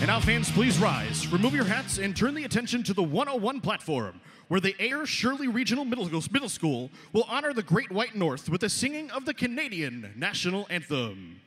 And now, fans, please rise, remove your hats, and turn the attention to the 101 platform, where the Ayer Shirley Regional Middle School will honor the Great White North with the singing of the Canadian National Anthem.